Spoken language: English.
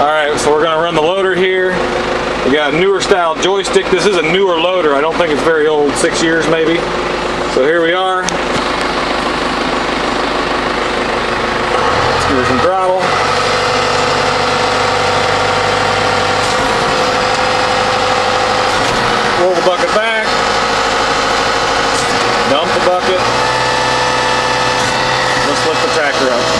Alright, so we're gonna run the loader here. We got a newer style joystick. This is a newer loader. I don't think it's very old, six years maybe. So here we are. Let's give her some throttle. Roll the bucket back. Dump the bucket. Let's lift the tractor up.